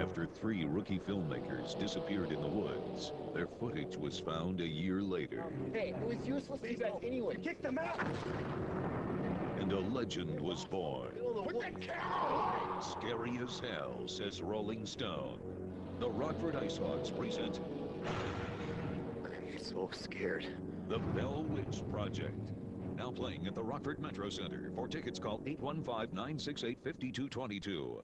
after three rookie filmmakers disappeared in the woods. Their footage was found a year later. Hey, it was useless to guys anyway. Kick them out! And a legend was born. Put that camera! Scary as hell, says Rolling Stone. The Rockford IceHogs present I'm so scared. The Bell Witch Project. Now playing at the Rockford Metro Center. For tickets, call 815 968 5222.